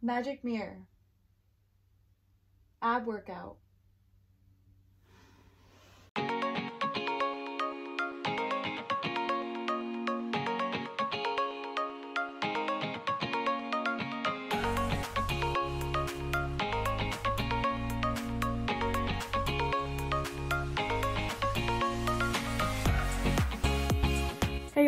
Magic mirror. Ab workout.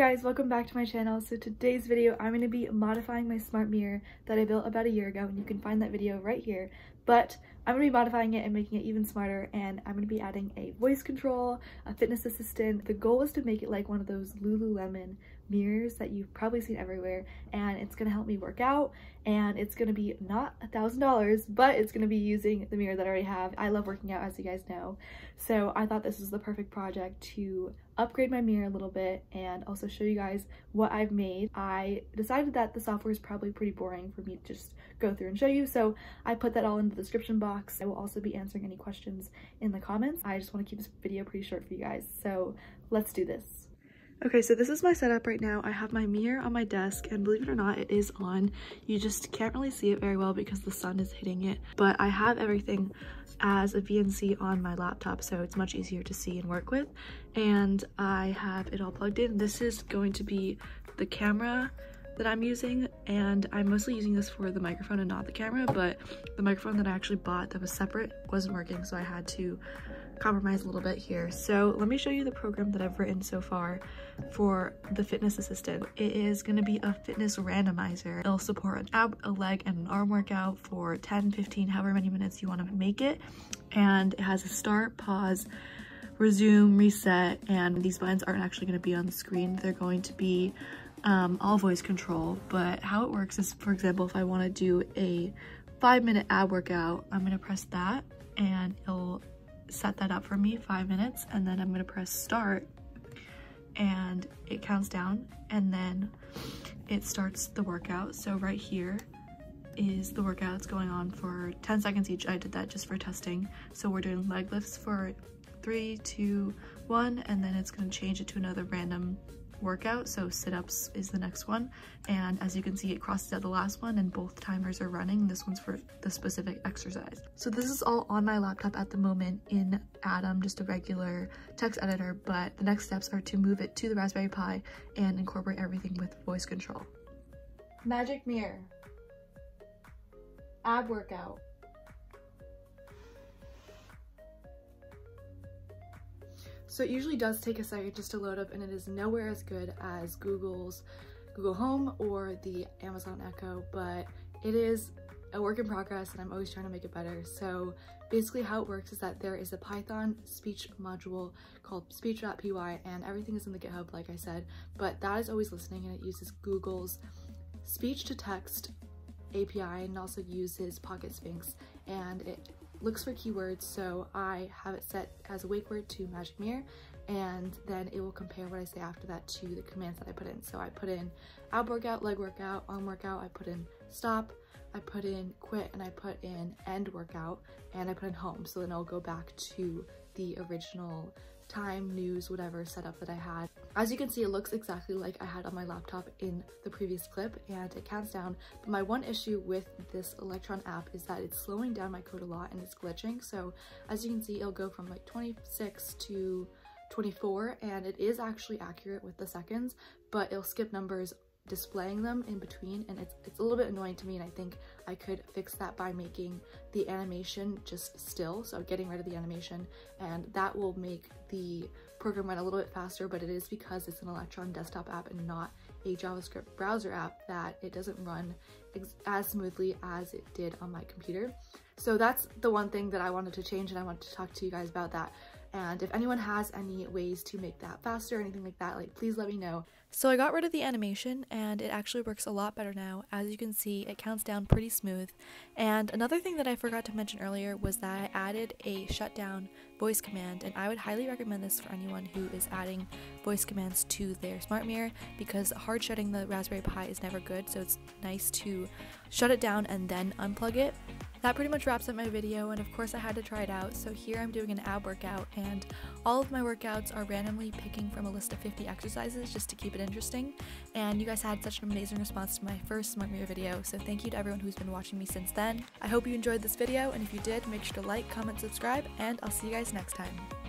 Guys, welcome back to my channel. So today's video, I'm going to be modifying my smart mirror that I built about a year ago and you can find that video right here. But I'm to be modifying it and making it even smarter and I'm going to be adding a voice control, a fitness assistant. The goal is to make it like one of those Lululemon mirrors that you've probably seen everywhere and it's going to help me work out and it's going to be not a thousand dollars but it's going to be using the mirror that I already have. I love working out as you guys know so I thought this was the perfect project to upgrade my mirror a little bit and also show you guys what I've made. I decided that the software is probably pretty boring for me to just go through and show you so I put that all in the description box. I will also be answering any questions in the comments. I just want to keep this video pretty short for you guys so let's do this. Okay, so this is my setup right now. I have my mirror on my desk and believe it or not, it is on. You just can't really see it very well because the sun is hitting it, but I have everything as a VNC on my laptop so it's much easier to see and work with. And I have it all plugged in. This is going to be the camera that I'm using and I'm mostly using this for the microphone and not the camera but the microphone that I actually bought that was separate wasn't working so I had to compromise a little bit here. So let me show you the program that I've written so far for the fitness assistant. It is going to be a fitness randomizer. It'll support an ab, a leg, and an arm workout for 10, 15, however many minutes you want to make it. And it has a start, pause, resume, reset, and these buttons aren't actually going to be on the screen. They're going to be um, all voice control, but how it works is, for example, if I want to do a five minute ab workout, I'm to press that and it'll set that up for me, five minutes, and then I'm gonna press start and it counts down and then it starts the workout. So right here is the workout that's going on for 10 seconds each. I did that just for testing. So we're doing leg lifts for three, two, one, and then it's gonna change it to another random workout. So sit-ups is the next one. And as you can see, it crosses out the last one and both timers are running. This one's for the specific exercise. So this is all on my laptop at the moment in Atom, just a regular text editor. But the next steps are to move it to the Raspberry Pi and incorporate everything with voice control. Magic Mirror. Ab workout. So it usually does take a second just to load up and it is nowhere as good as Google's Google Home or the Amazon Echo, but it is a work in progress and I'm always trying to make it better. So basically how it works is that there is a Python speech module called speech.py and everything is in the GitHub like I said, but that is always listening and it uses Google's speech to text API and also uses Pocket Sphinx and it looks for keywords so I have it set as a wake word to magic mirror and then it will compare what I say after that to the commands that I put in. So I put in ab workout, leg workout, arm workout, I put in stop, I put in quit, and I put in end workout, and I put in home. So then I'll go back to the original time, news, whatever setup that I had. As you can see, it looks exactly like I had on my laptop in the previous clip and it counts down. But my one issue with this Electron app is that it's slowing down my code a lot and it's glitching. So as you can see, it'll go from like 26 to 24 and it is actually accurate with the seconds, but it'll skip numbers displaying them in between and it's, it's a little bit annoying to me and I think I could fix that by making the animation just still so getting rid of the animation and that will make the program run a little bit faster but it is because it's an Electron desktop app and not a JavaScript browser app that it doesn't run as smoothly as it did on my computer. So that's the one thing that I wanted to change and I wanted to talk to you guys about that and if anyone has any ways to make that faster or anything like that, like please let me know. So I got rid of the animation and it actually works a lot better now. As you can see, it counts down pretty smooth. And another thing that I forgot to mention earlier was that I added a shutdown voice command and I would highly recommend this for anyone who is adding voice commands to their smart mirror because hard shutting the Raspberry Pi is never good so it's nice to shut it down and then unplug it that pretty much wraps up my video and of course I had to try it out so here I'm doing an ab workout and all of my workouts are randomly picking from a list of 50 exercises just to keep it interesting. And you guys had such an amazing response to my first smart mirror video, so thank you to everyone who's been watching me since then. I hope you enjoyed this video, and if you did, make sure to like, comment, subscribe, and I'll see you guys next time.